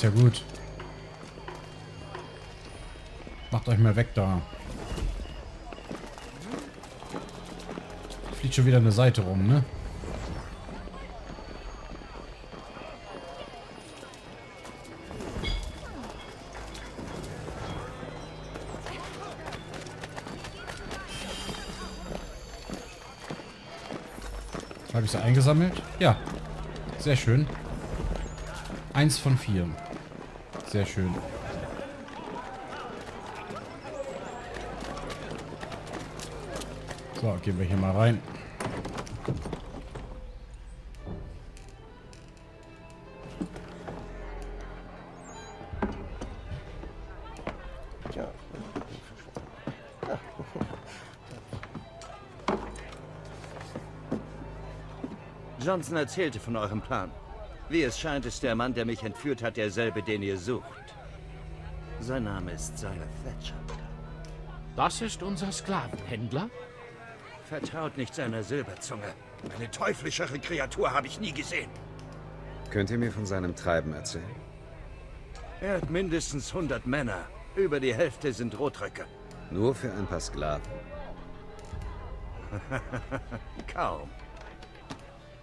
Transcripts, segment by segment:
Ist ja gut. Macht euch mal weg da. Fliegt schon wieder eine Seite rum, ne? Habe ich sie eingesammelt? Ja. Sehr schön. Eins von vier. Sehr schön. So, gehen wir hier mal rein. Johnson erzählte von eurem Plan. Wie es scheint, ist der Mann, der mich entführt hat, derselbe, den ihr sucht. Sein Name ist Siler Thatcher. Das ist unser Sklavenhändler? Vertraut nicht seiner Silberzunge. Eine teuflischere Kreatur habe ich nie gesehen. Könnt ihr mir von seinem Treiben erzählen? Er hat mindestens 100 Männer. Über die Hälfte sind Rotröcke. Nur für ein paar Sklaven. Kaum.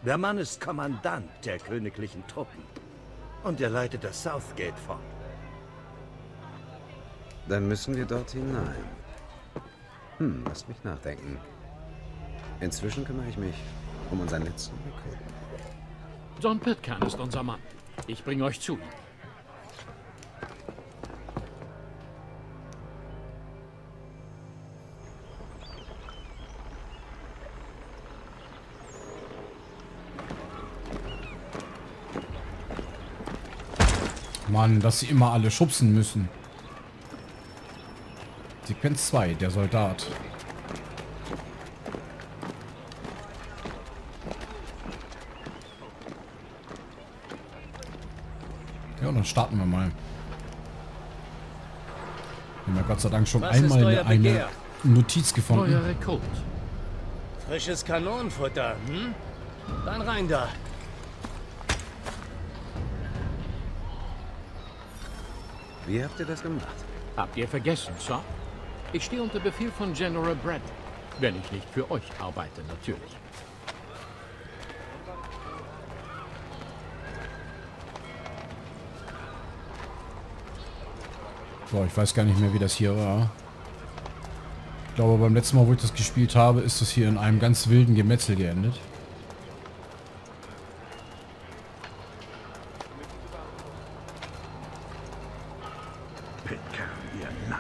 Der Mann ist Kommandant der königlichen Truppen. Und er leitet das Southgate fort. Dann müssen wir dort hinein. Hm, lasst mich nachdenken. Inzwischen kümmere ich mich um unseren letzten Rekruten. John Pitcairn ist unser Mann. Ich bringe euch zu ihm. Mann, dass sie immer alle schubsen müssen. Sequenz 2, der Soldat. Ja, dann starten wir mal. Wir haben ja Gott sei Dank schon Was einmal eine Begehr? Notiz gefunden. Frisches Kanonenfutter, hm? Dann rein da. Wie habt ihr das gemacht? Habt ihr vergessen, Sir? Ich stehe unter Befehl von General Bradley. Wenn ich nicht für euch arbeite, natürlich. Boah, ich weiß gar nicht mehr, wie das hier war. Ich glaube, beim letzten Mal, wo ich das gespielt habe, ist es hier in einem ganz wilden Gemetzel geendet. Pitcairn, ihr Narr.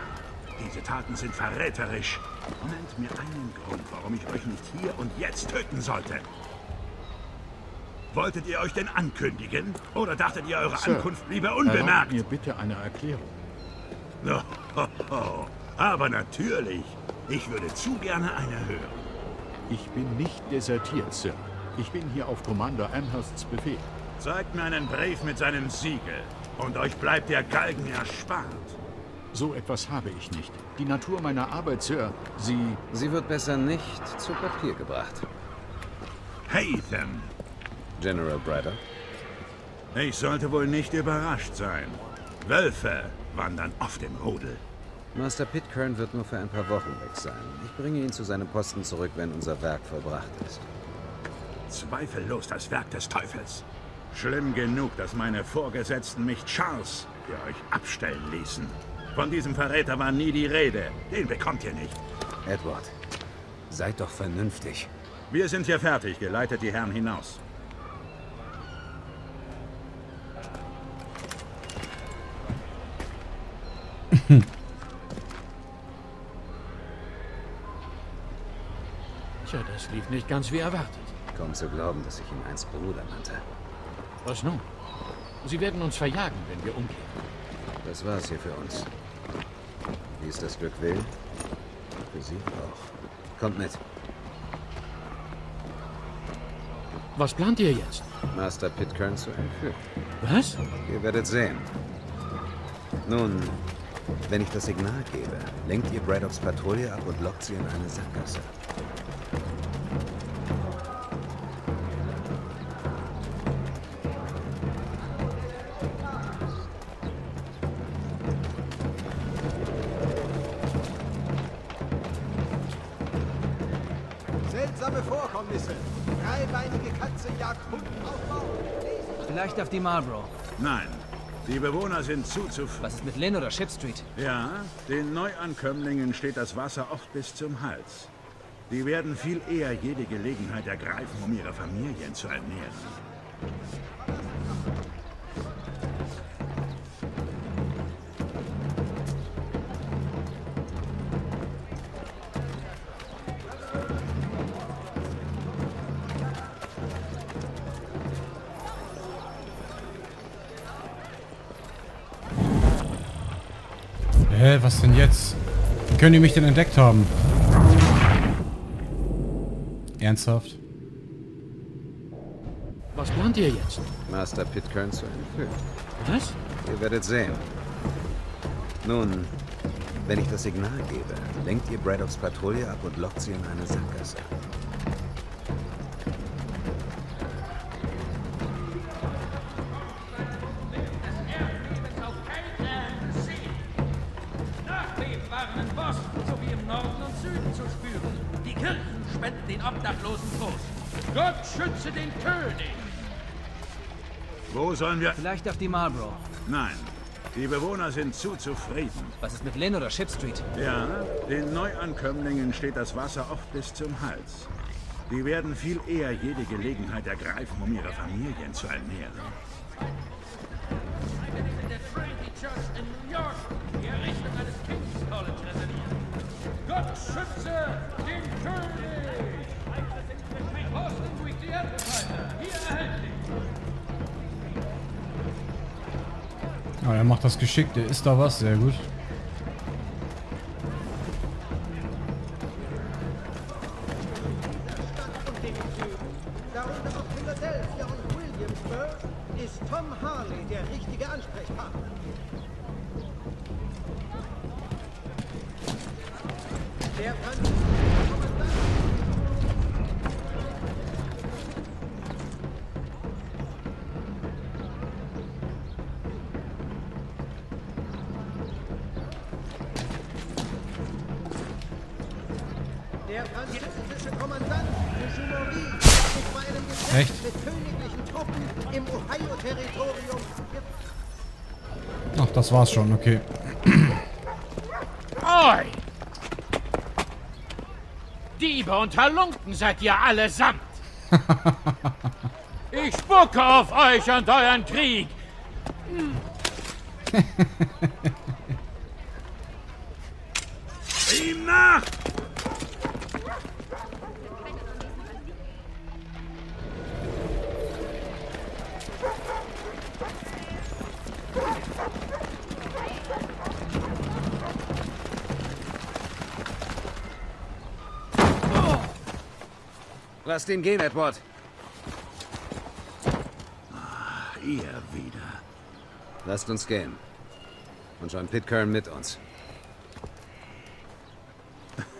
Diese Taten sind verräterisch. Nennt mir einen Grund, warum ich euch nicht hier und jetzt töten sollte. Wolltet ihr euch denn ankündigen? Oder dachtet ihr, eure Sir, Ankunft bliebe Erlaubt unbemerkt? mir bitte eine Erklärung. Oh, ho, ho. Aber natürlich. Ich würde zu gerne eine hören. Ich bin nicht desertiert, Sir. Ich bin hier auf Commander Amhersts Befehl. Zeigt mir einen Brief mit seinem Siegel. Und euch bleibt der Galgen erspart. So etwas habe ich nicht. Die Natur meiner Arbeit, Sir, sie... Sie wird besser nicht zu Papier gebracht. Hatham, General Braddock? ich sollte wohl nicht überrascht sein. Wölfe wandern oft im Rudel. Master Pitcairn wird nur für ein paar Wochen weg sein. Ich bringe ihn zu seinem Posten zurück, wenn unser Werk vollbracht ist. Zweifellos das Werk des Teufels. Schlimm genug, dass meine Vorgesetzten mich Charles für euch abstellen ließen. Von diesem Verräter war nie die Rede. Den bekommt ihr nicht. Edward, seid doch vernünftig. Wir sind hier fertig. Geleitet die Herren hinaus. Tja, das lief nicht ganz wie erwartet. Kaum zu glauben, dass ich ihn einst Bruder nannte. Was nun? Sie werden uns verjagen, wenn wir umkehren. Das war's hier für uns. Wie es das Glück will. Für Sie auch. Kommt mit. Was plant ihr jetzt? Master Pitcairn zu entführen. Was? Ihr werdet sehen. Nun, wenn ich das Signal gebe, lenkt ihr Braddocks Patrouille ab und lockt sie in eine Sackgasse. Versäumnisse. Dreibeinige Katze jagt Hund auf Baum. Vielleicht auf die Marlboro. Nein. Die Bewohner sind zuzufrieden. Was ist mit Lynn oder Ship Street? Ja, den Neuankömmlingen steht das Wasser oft bis zum Hals. Die werden viel eher jede Gelegenheit ergreifen, um ihre Familien zu ernähren. Was denn jetzt? Wie können die mich denn entdeckt haben? Ernsthaft? Was plant ihr jetzt? Master Pitcairn zu entführen. Was? Ihr werdet sehen. Nun, wenn ich das Signal gebe, lenkt ihr Braddocks Patrouille ab und lockt sie in eine Sackgasse. Wo sollen wir... Vielleicht auf die Marlborough. Nein, die Bewohner sind zu zufrieden. Was ist mit Lynn oder Ship Street? Ja, den Neuankömmlingen steht das Wasser oft bis zum Hals. Die werden viel eher jede Gelegenheit ergreifen, um ihre Familien zu ernähren. in der Trinity Church in New York die Errichtung eines King's College reserviert. Gott schütze den König! Boston Weekly Advertiser, hier erhältlich. Ah, er macht das geschickt. Er ist da was. Sehr gut. Darunter auch das war's schon. Okay. Oi! Diebe und Halunken seid ihr allesamt! Ich spucke auf euch und euren Krieg! Lasst ihn gehen, Edward. Ihr wieder. Lasst uns gehen. Und John Pitcairn mit uns.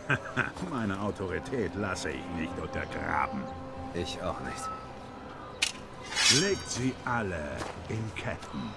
Meine Autorität lasse ich nicht untergraben. Ich auch nicht. Legt sie alle in Ketten.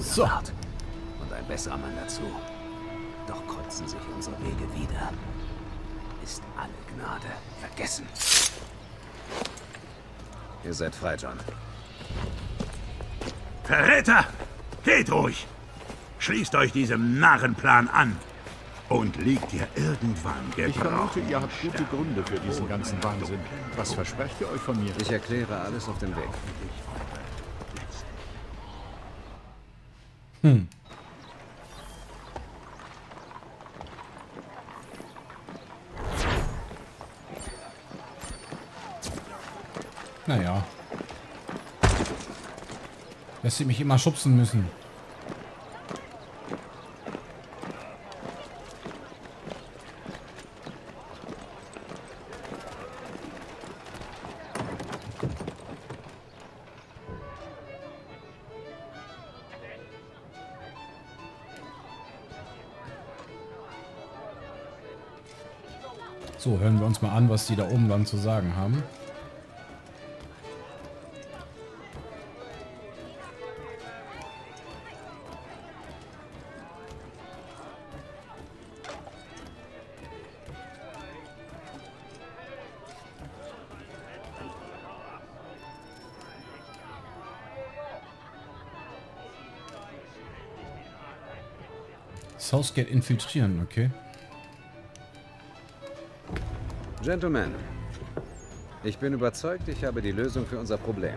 Bruder So. wart. Und ein besserer Mann dazu. Doch kreuzen sich unsere Wege wieder. Ist alle Gnade vergessen. Ihr seid frei, John. Verräter! Geht ruhig! Schließt euch diesem Narrenplan an. Und liegt ihr irgendwann Ich vermute, gebrochen. ihr habt gute Gründe für diesen ganzen Wahnsinn. Was versprecht ihr euch von mir? Ich erkläre alles auf dem Weg. Hm. Naja. Dass sie mich immer schubsen müssen. So, hören wir uns mal an, was die da oben dann zu sagen haben. Southgate infiltrieren, okay. Gentlemen, ich bin überzeugt, ich habe die Lösung für unser Problem.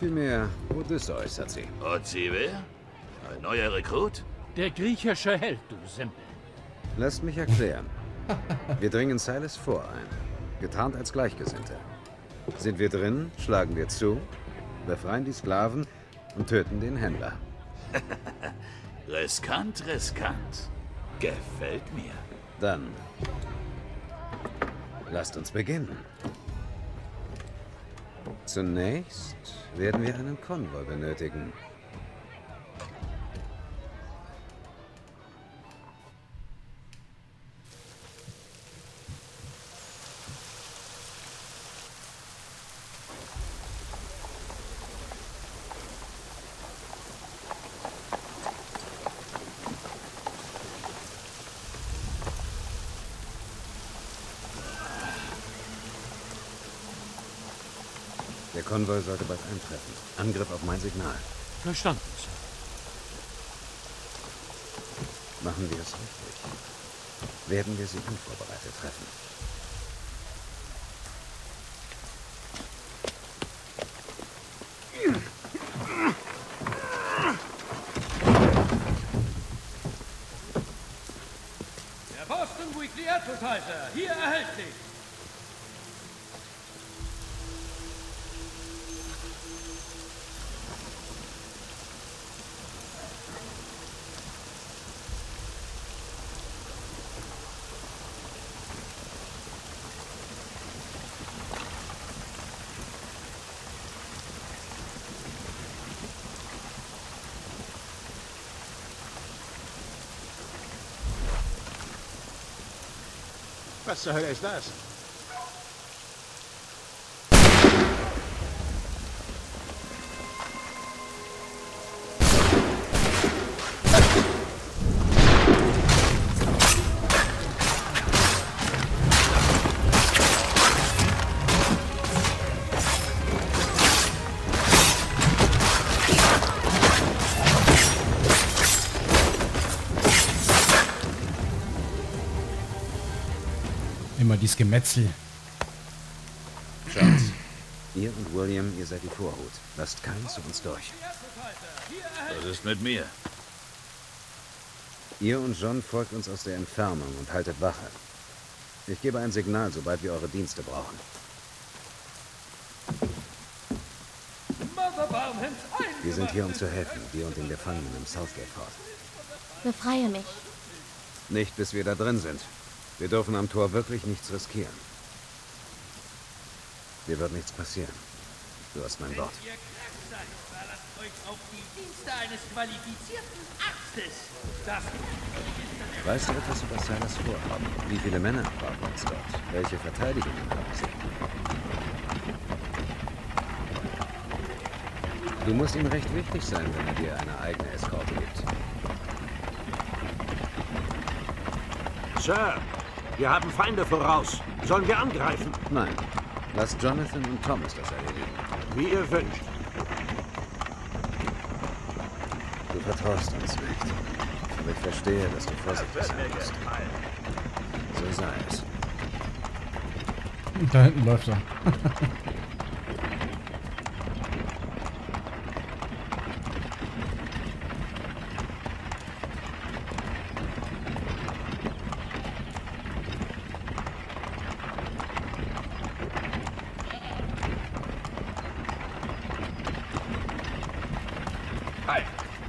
Vielmehr, Odysseus hat sie. Und Sie wer? Ein neuer Rekrut? Der griechische Held, du Simpel. Lasst mich erklären. Wir dringen Silas vor ein, getarnt als Gleichgesinnte. Sind wir drin, schlagen wir zu, befreien die Sklaven und töten den Händler. Riskant, riskant. Gefällt mir. Dann lasst uns beginnen. Zunächst werden wir einen Konvoi benötigen. Konvoi sollte bald eintreffen. Angriff auf mein Signal. Verstanden, Sir. Machen wir es richtig. Werden wir sie unvorbereitet treffen. Der Boston Weekly Advertiser, hier erhältlich. That's Jerez, that's dieses Gemetzel. Schaut. Ihr und William, ihr seid die Vorhut. Lasst keinen zu uns durch. Was ist mit mir? Ihr und John folgt uns aus der Entfernung und haltet Wache. Ich gebe ein Signal, sobald wir eure Dienste brauchen. Wir sind hier, um zu helfen, dir und den Gefangenen im Southgate Fort. Befreie mich. Nicht, bis wir da drin sind. Wir dürfen am Tor wirklich nichts riskieren. Dir wird nichts passieren. Du hast mein Wort. Ihr krank seid, verlasst euch auf die Dienste eines qualifizierten Arztes. Das Weißt du etwas über Silas Vorhaben? Wie viele Männer brauchen uns dort? Welche Verteidigungen haben sie? Du musst ihm recht wichtig sein, wenn er dir eine eigene Eskorte gibt. Sir, wir haben Feinde voraus. Sollen wir angreifen? Nein. Lass Jonathan und Thomas das erledigen. Wie ihr wünscht. Du vertraust uns nicht. Aber ich verstehe, dass du vorsichtig sein musst. So sei es. Da hinten läuft er.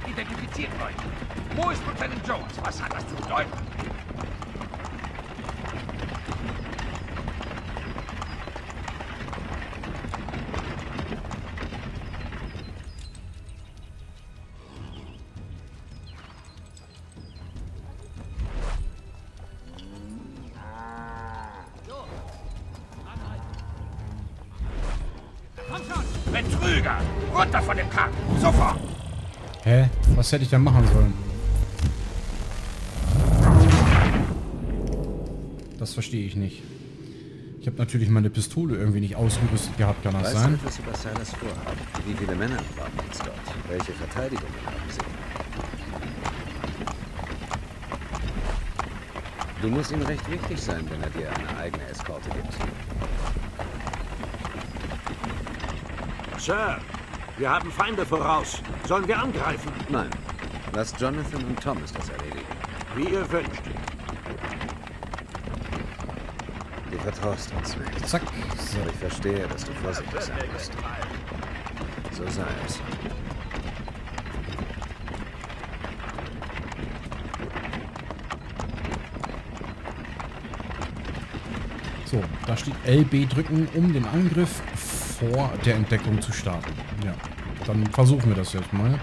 identifiziert euch. Wo ist Lieutenant Jones? Was hat das zu bedeuten? Was hätte ich denn machen sollen? Das verstehe ich nicht. Ich habe natürlich meine Pistole irgendwie nicht ausgerüstet gehabt, kann das Weißt du sein? etwas über Silas Vorhaben? Wie viele Männer waren jetzt dort? Welche Verteidigungen haben sie? Du musst ihm recht wichtig sein, wenn er dir eine eigene Eskorte gibt. Sir, wir haben Feinde voraus. Sollen wir angreifen? Nein. Lass Jonathan und Thomas das erledigen. Wie ihr wünscht. Du vertraust uns nicht. Zack. Aber ich verstehe, dass du vorsichtig sein musst. So sei es. So, da steht LB drücken, um den Angriff vor der Entdeckung zu starten. Ja, dann versuchen wir das jetzt mal.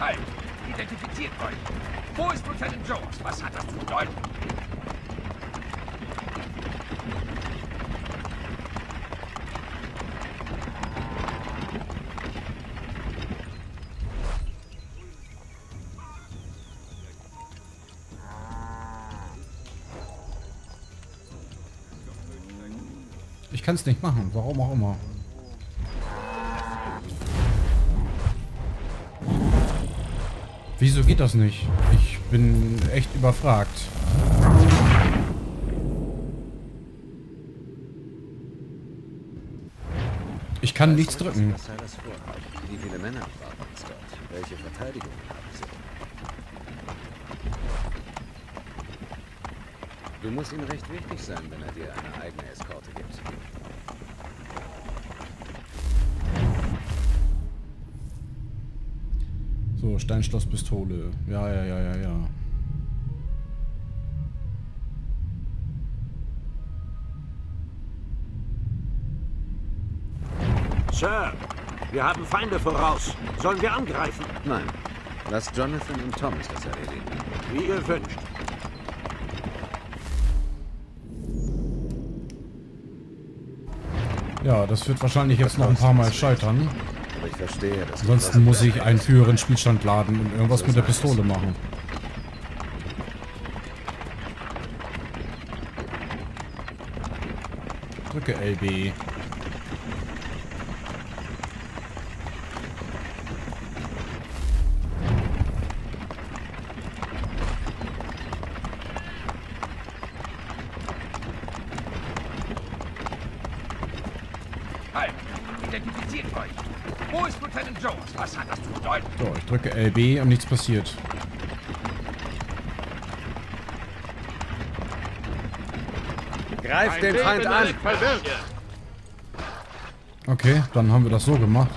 Halt! Identifiziert euch! Wo ist Lieutenant Jones? Was hat das zu bedeuten? Ich kann es nicht machen, warum auch immer. Wieso geht das nicht? Ich bin echt überfragt. Ich kann nichts drücken. Wie viele Männer waren jetzt dort? Welche Verteidigungen haben sie? Du musst ihm recht wichtig sein, wenn er dir eine eigene Eskorte gibt. So, Steinschlosspistole. Ja, ja, ja, ja, ja. Sir, wir haben Feinde voraus. Sollen wir angreifen? Nein. Lass Jonathan und Thomas das erledigen. Wie ihr wünscht. Ja, das wird wahrscheinlich jetzt noch ein paar Mal scheitern. Aber ich verstehe, dass du Ansonsten muss ich einen höheren Spielstand laden und irgendwas mit der Pistole machen. Drücke LB. Halt! Identifiziert euch! Wo ist Lieutenant Jones? Was hat das zu bedeuten? So, ich drücke LB und nichts passiert. Greif den Feind an! Okay, dann haben wir das so gemacht.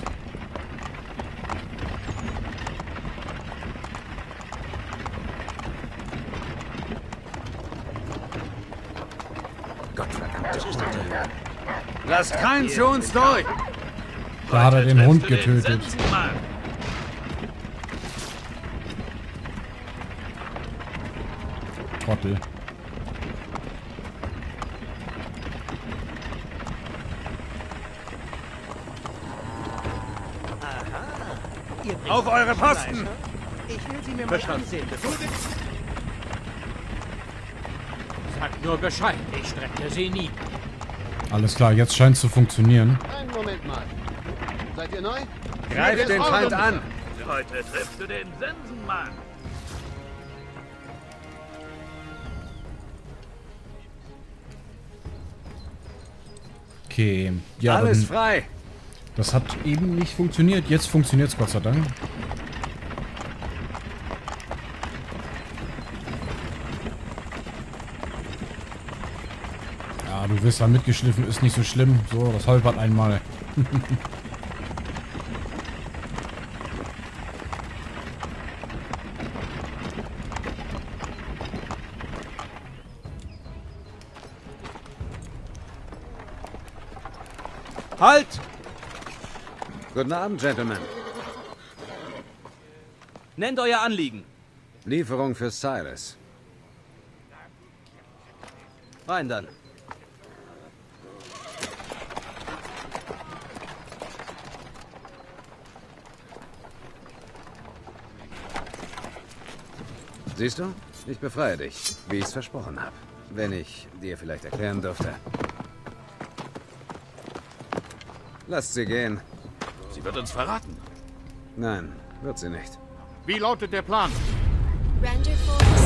Gottverdammt, Tote. Lasst keinen zu uns durch! Da hat er den Hund getötet. Trottel. Auf eure Posten! Ich will sie mir mal ansehen, Sagt nur Bescheid, ich strecke sie nie. Alles klar, jetzt scheint es zu funktionieren. Einen Moment mal. Seid ihr neu? Greif den Feind an! Heute triffst du den Sensenmann. Okay. Ja, Alles frei! das hat eben nicht funktioniert. Jetzt funktioniert es Gott sei Dank. Ja, du wirst da mitgeschliffen, ist nicht so schlimm. So, das holpert einmal. Guten Abend, Gentlemen. Nennt euer Anliegen. Lieferung für Silas. Rein dann. Siehst du? Ich befreie dich, wie ich es versprochen habe. Wenn ich dir vielleicht erklären dürfte. Lasst sie gehen. Sie wird uns verraten. Nein, wird sie nicht. Wie lautet der Plan? Ranger Force